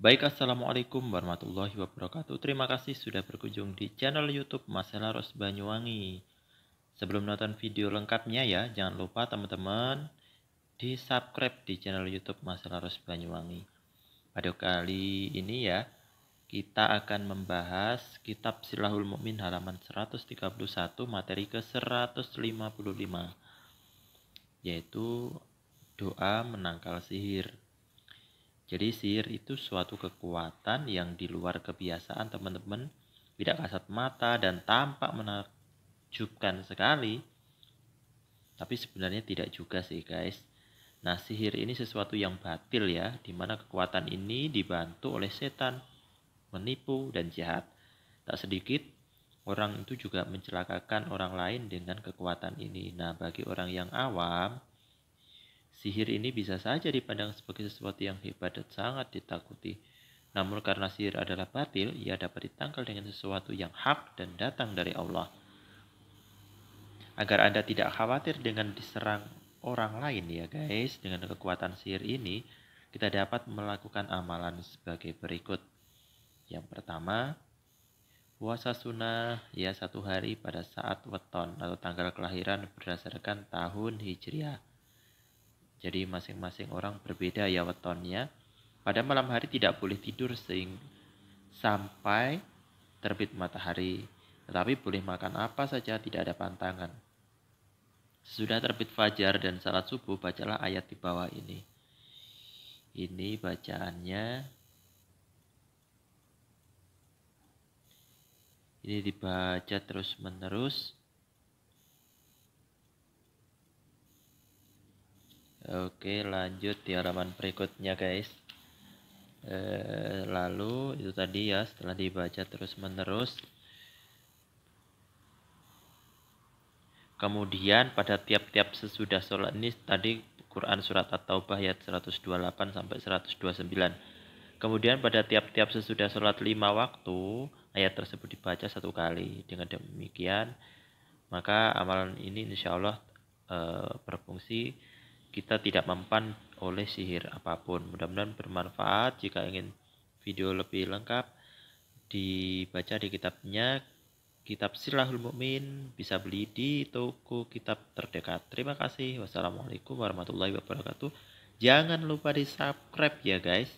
Baik, Assalamualaikum warahmatullahi wabarakatuh. Terima kasih sudah berkunjung di channel YouTube Masalah Ros Banyuwangi. Sebelum nonton video lengkapnya ya, jangan lupa teman-teman di subscribe di channel YouTube Masalah Ros Banyuwangi. Pada kali ini ya, kita akan membahas kitab Silahul Mukmin halaman 131 materi ke 155 yaitu doa menangkal sihir. Jadi sihir itu suatu kekuatan yang di luar kebiasaan teman-teman, tidak kasat mata dan tampak menakjubkan sekali. Tapi sebenarnya tidak juga sih guys. Nah sihir ini sesuatu yang batil ya, di mana kekuatan ini dibantu oleh setan, menipu dan jahat. Tak sedikit orang itu juga mencelakakan orang lain dengan kekuatan ini. Nah bagi orang yang awam, Sihir ini bisa saja dipandang sebagai sesuatu yang hebat dan sangat ditakuti. Namun karena sihir adalah batil, ia dapat ditangkal dengan sesuatu yang hak dan datang dari Allah. Agar Anda tidak khawatir dengan diserang orang lain ya guys, dengan kekuatan sihir ini, kita dapat melakukan amalan sebagai berikut. Yang pertama, puasa sunnah ya satu hari pada saat weton atau tanggal kelahiran berdasarkan tahun hijriah. Jadi masing-masing orang berbeda ya wetonnya. Pada malam hari tidak boleh tidur sehingga sampai terbit matahari. Tetapi boleh makan apa saja tidak ada pantangan. Sudah terbit fajar dan salat subuh, bacalah ayat di bawah ini. Ini bacaannya. Ini dibaca terus Oke, lanjut di halaman berikutnya, guys. E, lalu itu tadi ya, setelah dibaca terus-menerus. Kemudian pada tiap-tiap sesudah sholat ini tadi Quran surat At-Taubah ayat 128 sampai 129. Kemudian pada tiap-tiap sesudah sholat lima waktu ayat tersebut dibaca satu kali. Dengan demikian maka amalan ini insya Allah e, berfungsi kita tidak mempan oleh sihir apa pun. Mudah-mudahan bermanfaat. Jika ingin video lebih lengkap, dibaca di kitabnya Kitab Silahul Mukmin bisa beli di toko kitab terdekat. Terima kasih. Wassalamualaikum warahmatullahi wabarakatuh. Jangan lupa di subscribe ya guys.